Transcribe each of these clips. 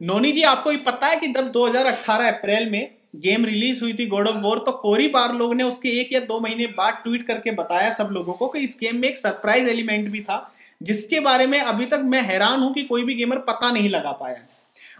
नोनी जी आपको ये पता है कि जब 2018 अप्रैल में गेम रिलीज़ हुई थी गॉड ऑफ़ वॉर तो कोरी बार लोग ने उसके एक या दो महीने बाद ट्वीट करके बताया सब लोगों को कि इस गेम में एक सरप्राइज़ एलिमेंट भी था जिसके बारे में अभी तक मैं हैरान हूँ कि कोई भी गेमर पता नहीं लगा पाया।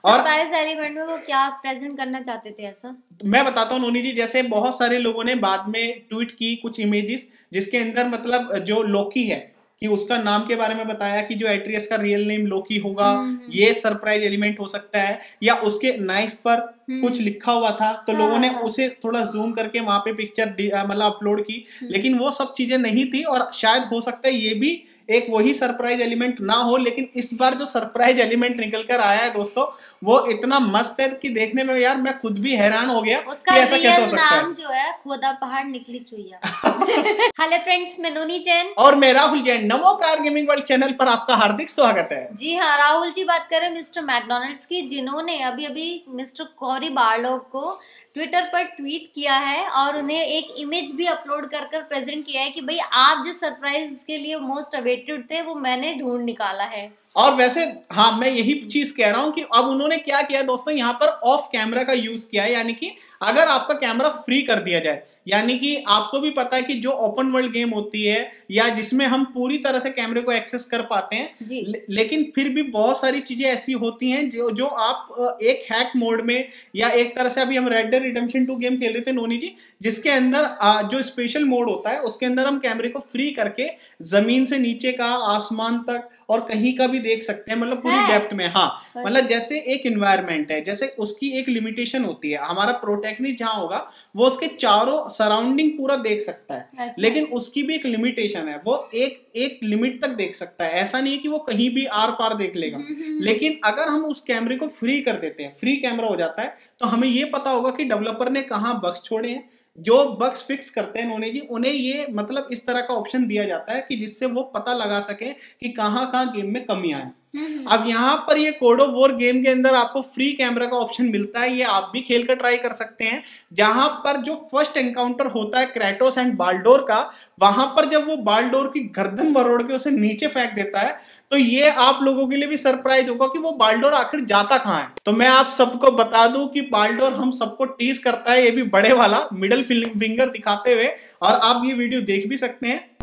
और सरप्राइज़ एलिमेंट में वो क्या प्रेजेंट करना चाहते थे ऐसा? मैं बताता हूँ नोनी जी जैसे बहुत सारे लोगों ने बाद में ट्वीट की कुछ इमेजेस जिसके अंदर मतलब जो लोकी है कि उसका नाम के बारे में बताया कि जो एट्रियस का रियल नेम लोकी होगा हम्म, हम्म। ये सरप्राइज़ एलिमेंट हो सकता है या उसके नाइफ पर। कुछ लिखा हुआ था तो हाँ, लोगों ने हाँ, हाँ। उसे थोड़ा जूम करके वहाँ पे पिक्चर मतलब अपलोड की। लेकिन वो सब चीज़ें नहीं थी और शायद हो सकता है ये भी एक वही सरप्राइज़ एलिमेंट ना हो लेकिन इस बार जो सरप्राइज़ एलिमेंट निकल कर आया है दोस्तों वो इतना मस्त है कि देखने में यार मैं खुद भी हैरान हो गया उसका कि ऐसा कैसे हो सकता नाम है जो है खोदा पहाड़ निकली चुईया हेलो फ्रेंड्स मैं नोनी जैन। और मैं राहुल जैन नमो कार गेमिंग वर्ल्ड चैनल पर आपका हार्दिक स्वागत है। जी हाँ राहुल जी बात करें मिस्टर मैकडोनल्ड्स की जिन्होंने अभी अभी मिस्टर कौरी बार्लो को ट्विटर पर ट्वीट किया है और उन्हें एक इमेज भी अपलोड कर कर प्रेजेंट किया है कि भाई, आप जिस सरप्राइज़ के लिए मोस्ट अवेटेड थे, वो मैंने ढूंढ निकाला है। और वैसे हाँ मैं यही चीज़ कह रहा हूँ कि अब उन्होंने क्या किया दोस्तों यहाँ पर ऑफ़ कैमरा का यूज़ किया है यानी कि अगर आपका कैमरा फ्री कर दिया जाए यानी कि आपको भी पता है कि जो ओपन वर्ल्ड गेम होती है या जिसमें हम पूरी तरह से कैमरे को एक्सेस कर पाते हैं ले, लेकिन फिर भी बहुत सारी चीज़ें ऐसी होती हैं जो जो आप एक हैक मोड में या एक तरह से अभी हम Red Dead Redemption two game खेल रहे थे नोनी जी जिसके अंदर जो स्पेशल मोड होता है उसके अंदर हम कैमरे को फ्री करके ज़मीन से नीचे का आसमान तक और कहीं का भी देख सकते हैं मतलब पूरी डेप्थ में हाँ। मतलब जैसे एक इन्वायरमेंट है जैसे उसकी एक लिमिटेशन होती है। हमारा प्रोटेक्निक जहाँ होगा वो उसके चारों सराउंडिंग पूरा देख सकता है। अच्छा। लेकिन उसकी भी एक लिमिटेशन है वो एक एक लिमिट तक देख सकता है। ऐसा नहीं है कि वो कहीं भी आर पार देख लेगा। लेकिन अगर हम उस कैमरे को फ्री कर देते हैं फ्री कैमरा हो जाता है तो हमें ये पता होगा कि डेवलपर ने कहाँ बक्स छोड़े हैं जो बक्स फिक्स करते हैं नोनी जी, उन्हें ये मतलब इस तरह का ऑप्शन दिया जाता है कि जिससे वो पता लगा सके कि कहाँ कहाँ गेम में कमियाँ हैं। अब यहाँ पर ये कोड वॉर गेम के अंदर आपको फ्री कैमरा का ऑप्शन मिलता है, ये आप भी खेल कर ट्राई कर सकते हैं। जहाँ पर जो फ़र्स्ट एनकाउंटर होता है क्रेटोस एंड बाल्डोर का, वहाँ पर जब वो बाल्डोर की गर्दन मरोड़ के उसे नीचे फेंक देता है तो ये आप लोगों के लिए भी सरप्राइज़ होगा कि वो बाल्डोर आखिर जाता कहाँ है। तो मैं आप सबको बता दूँ कि बाल्डोर हम सबको टीज करता है ये भी बड़े वाला मिडल फिंगर दिखाते हुए, और आप ये वीडियो देख भी सकते हैं।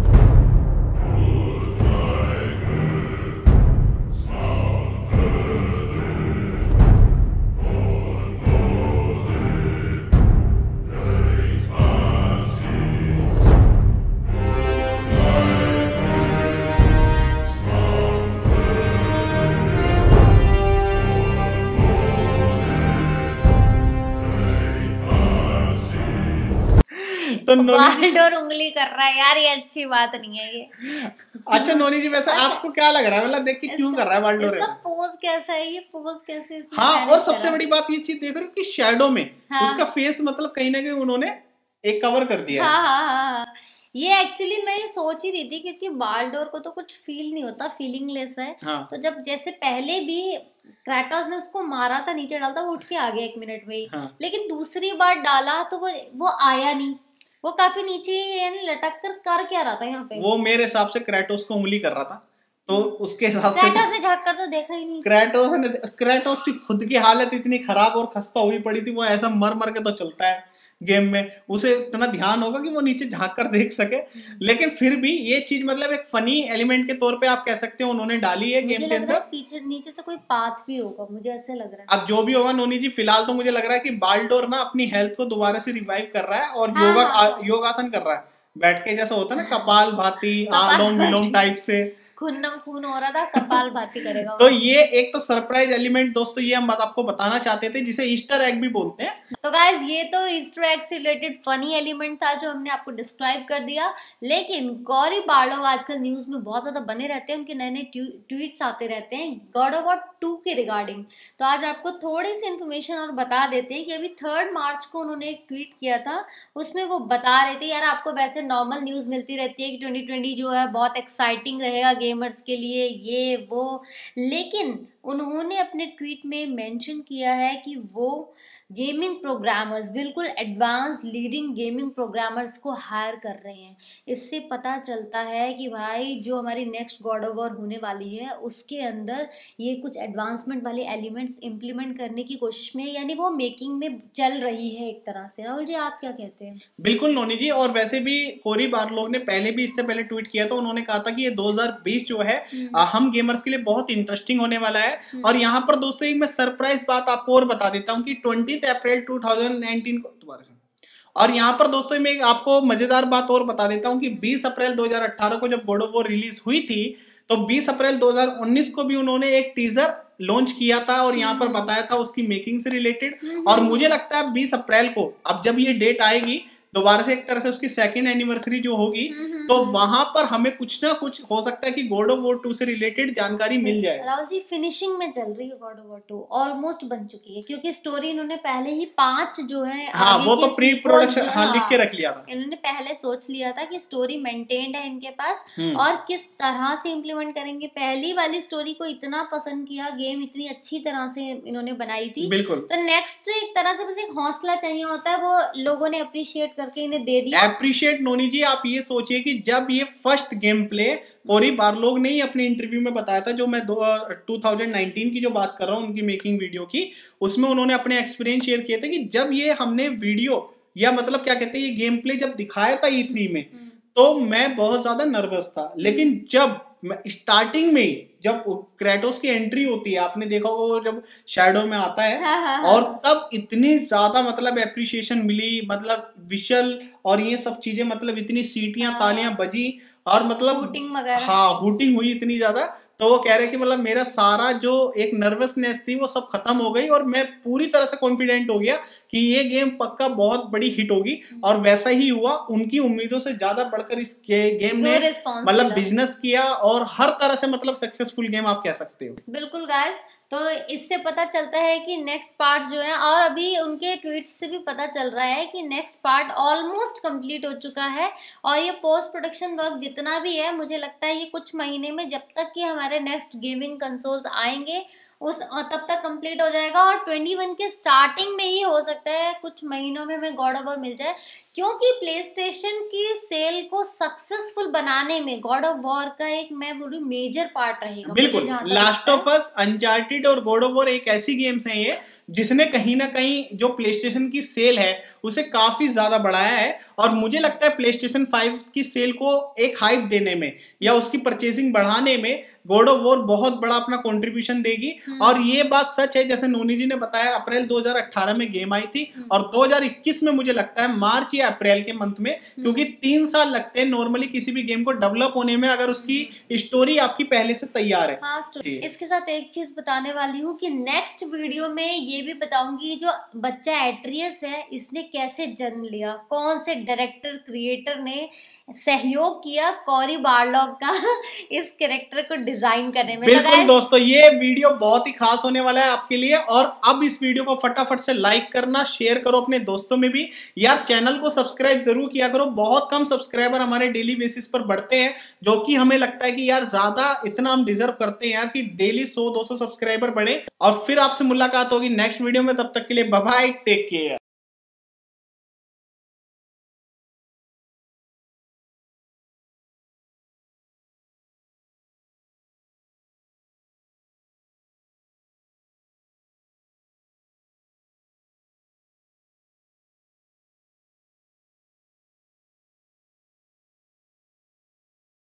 तो नोनी और उंगली कर रहा है यार ये अच्छी बात नहीं है ये। अच्छा नोनी जी वैसे आपको क्या लग रहा है? मतलब देख के क्यों कर रहा है वाल्डोर इसका पोज कैसा है? ये पोज कैसे हाँ? और सबसे बड़ी बात ये चीज़ देख रहे हो कि शेडो में हाँ। उसका फेस मतलब कहीं ना कहीं उन्होंने एक कवर कर दिया हाँ, हाँ, हाँ, हाँ। ये एक्चुअली मैं ये सोच ही रही थी क्योंकि बालडोर को तो कुछ फील नहीं होता फीलिंग लेस है। हाँ. तो जब जैसे पहले भी क्राटोस ने उसको मारा था नीचे डालता वो उठ के आ गया एक मिनट में ही। हाँ. लेकिन दूसरी बार डाला तो वो वो आया नहीं। वो काफ़ी नीचे लटक कर कर क्या रहा था यहाँ पे? वो मेरे हिसाब से क्रेटोस को उंगली कर रहा था तो उसके हिसाब से क्रेटोस ने झाँक कर तो देखा ही नहीं। क्रेटोस ने क्रेटोस की खुद की हालत इतनी खराब और खस्ता हुई पड़ी थी वो ऐसा मर मर के तो चलता है। गेम में उसे इतना ध्यान होगा कि वो नीचे झाँक कर देख सके। लेकिन फिर भी ये चीज़ मतलब एक फनी एलिमेंट के तौर पे आप कह सकते हो उन्होंने डाली है गेम के अंदर। पीछे नीचे से कोई पाथ भी होगा मुझे ऐसे लग रहा है। अब जो भी होगा नोनी जी फ़िलहाल तो मुझे लग रहा है कि बाल्डोर ना अपनी हेल्थ को दोबारा से रिवाइव कर रहा है और हाँ, योगा हाँ। योगासन कर रहा है। बैठ के जैसा होता है ना कपाल भाती आलोम विलोम टाइप से। खून खून हो रहा था कपाल भाती करेगा तो ये एक तो सरप्राइज़ एलिमेंट दोस्तों ये हम बात आपको बताना चाहते थे जिसे ईस्टर एग भी बोलते हैं। तो गाइज़ ये तो ईस्टर एग से रिलेटेड फनी एलिमेंट था जो हमने आपको डिस्क्राइब कर दिया। लेकिन गौरी बाड़ो आजकल न्यूज़ में बहुत ज़्यादा बने रहते हैं उनके नए नए ट्वीट्स आते रहते हैं गॉड ऑफ़ वॉट टू के रिगार्डिंग तो आज आपको थोड़ी सी इन्फॉर्मेशन और बता देते हैं कि अभी थर्ड मार्च को उन्होंने एक ट्वीट किया था उसमें वो बता रहे थे यार आपको वैसे नॉर्मल न्यूज़ मिलती रहती है कि ट्वेंटी जो है बहुत एक्साइटिंग रहेगा गेमर्स के लिए ये, वो। लेकिन उन्होंने अपने ट्वीट में मेंशन किया है कि वो गेमिंग प्रोग्रामर्स बिल्कुल एडवांस लीडिंग गेमिंग प्रोग्रामर्स को हायर कर रहे हैं इससे पता चलता है कि भाई जो हमारी नेक्स्ट गॉड ऑफ़ वॉर होने वाली है उसके अंदर ये कुछ एडवांसमेंट वाले एलिमेंट्स इम्प्लीमेंट करने की कोशिश में यानी वो मेकिंग में चल रही है एक तरह से राहुल जी आप क्या कहते हैं बिल्कुल नोनी जी और वैसे भी कोरी बारलोग ने पहले भी इससे पहले ट्वीट किया था उन्होंने कहा था कि ये 2020 जो है हम्म। हम गेमर्स के लिए बहुत इंटरेस्टिंग होने वाला है हम्म। और यहाँ पर दोस्तों एक मैं सरप्राइज़ बात आपको और बता देता हूँ कि ट्वेंटी अप्रैल 2019 को दोबारा से और यहाँ पर दोस्तों मैं आपको मज़ेदार बात और बता देता हूँ कि 20 अप्रैल 2018 को जब गॉड ऑफ़ वॉर रिलीज़ हुई थी तो 20 अप्रैल 2019 को भी उन्होंने एक टीजर लॉन्च किया था और यहाँ पर हम्म। बताया था उसकी मेकिंग से रिलेटेड हम्म, और हम्म। मुझे लगता है 20 अप्रैल को अब जब ये डेट आएगी दोबारा से एक तरह से उसकी सेकेंड एनिवर्सरी जो होगी हम्म, हम्म, तो हम्म। वहाँ पर हमें कुछ ना कुछ हो सकता है कि गॉड ऑफ़ वॉर 2 से रिलेटेड जानकारी मिल जाए। राहुल जी फिनिशिंग में चल रही है गॉड ऑफ़ वॉर 2 ऑलमोस्ट बन चुकी है क्योंकि स्टोरी इन्होंने पहले ही पाँच जो है हाँ वो तो प्री प्रोडक्शन हाँ लिख के रख लिया था। इन्होंने पहले सोच लिया था कि स्टोरी मेंटेन्ड है इनके पास हम्म, और किस तरह से इम्प्लीमेंट करेंगे। पहली वाली स्टोरी को इतना पसंद किया गेम इतनी अच्छी तरह से इन्होंने बनाई थी। बिल्कुल। तो नेक्स्ट एक तरह से बस एक हौसला चाहिए होता है वो लोगों ने अप्रिशिएट करके इन्हें दे दिया। अप्रिशिएट नोनी जी आप ये सोचिए कि जब ये first game play Cory Barlog ने ही अपने इंटरव्यू में बताया था जो मैं दो टू की जो बात कर रहा हूँ उनकी मेकिंग वीडियो की उसमें उन्होंने अपने एक्सपीरियंस शेयर किए थे कि जब ये हमने वीडियो या मतलब क्या कहते हैं ये गेम प्ले जब दिखाया था ई थ्री में हम्म, तो मैं बहुत ज़्यादा नर्वस था। लेकिन जब स्टार्टिंग में जब क्रेटोस की एंट्री होती है आपने देखा होगा वो जब शेडो में आता है हाँ, हाँ, हाँ। और तब इतनी ज़्यादा मतलब एप्रिसिएशन मिली मतलब विशल और ये सब चीज़ें मतलब इतनी सीटियाँ हाँ। तालियाँ बजी और मतलब वगैरह। हाँ हुटिंग हुई इतनी ज़्यादा तो वो कह रहे कि मतलब मेरा सारा जो एक नर्वसनेस थी वो सब खत्म हो गई और मैं पूरी तरह से कॉन्फिडेंट हो गया कि ये गेम पक्का बहुत बड़ी हिट होगी और वैसा ही हुआ। उनकी उम्मीदों से ज़्यादा बढ़कर इस गेम ने मतलब बिज़नेस किया और हर तरह से मतलब सक्सेसफुल गेम आप कह सकते हो। बिल्कुल गाइस तो इससे पता चलता है कि नेक्स्ट पार्ट जो है, और अभी उनके ट्वीट से भी पता चल रहा है कि नेक्स्ट पार्ट ऑलमोस्ट कंप्लीट हो चुका है। और ये पोस्ट प्रोडक्शन वर्क जितना भी है, मुझे लगता है ये कुछ महीने में जब तक कि हमारे नेक्स्ट गेमिंग कंसोल्स आएँगे उस तब तक कंप्लीट हो जाएगा और 21 के स्टार्टिंग में ही हो सकता है कुछ महीनों में हमें गॉड ऑफ़ वॉर मिल जाए क्योंकि प्ले स्टेशन की सेल को सक्सेसफुल बनाने में गॉड ऑफ़ वॉर का एक मैं बोलूँ मेजर पार्ट रहेगा बिल्कुल लास्ट। ऑफ़ अस अनचार्टेड और गॉड ऑफ़ वॉर एक ऐसी गेम्स हैं ये जिसने कहीं ना कहीं जो प्ले स्टेशन की सेल है उसे काफ़ी ज़्यादा बढ़ाया है और मुझे लगता है प्ले स्टेशन फाइव की सेल को एक हाइप देने में या उसकी परचेसिंग बढ़ाने में गॉड ऑफ़ वॉर बहुत बड़ा अपना कंट्रीब्यूशन देगी। हम्म। और ये बात सच है जैसे नोनी जी ने बताया अप्रैल 2018 में गेम आई थी हम्म। और 2021 में मुझे लगता है मार्च या अप्रैल के मंथ में क्योंकि तीन साल लगते हैं नॉर्मली किसी भी गेम को डेवलप होने में अगर उसकी स्टोरी आपकी पहले से तैयार है। हाँ इसके साथ एक चीज़ बताने वाली हूँ कि नेक्स्ट वीडियो में ये भी बताऊँगी जो बच्चा एट्रियस है इसने कैसे जन्म लिया कौन से डायरेक्टर क्रिएटर ने सहयोग किया कॉरी बारलॉग का इस कैरेक्टर को डिज़ाइन करने में। तो बिल्कुल दोस्तों ये वीडियो बहुत ही खास होने वाला है आपके लिए और अब इस वीडियो को फटाफट से लाइक करना शेयर करो अपने दोस्तों में भी। यार चैनल को सब्सक्राइब ज़रूर किया करो। बहुत कम सब्सक्राइबर हमारे डेली बेसिस पर बढ़ते हैं जो कि हमें लगता है कि यार ज़्यादा इतना हम डिजर्व करते हैं यार कि डेली 100 200 सब्सक्राइबर बढ़े। और फिर आपसे मुलाकात होगी नेक्स्ट वीडियो में तब तक के लिए बाय टेक केयर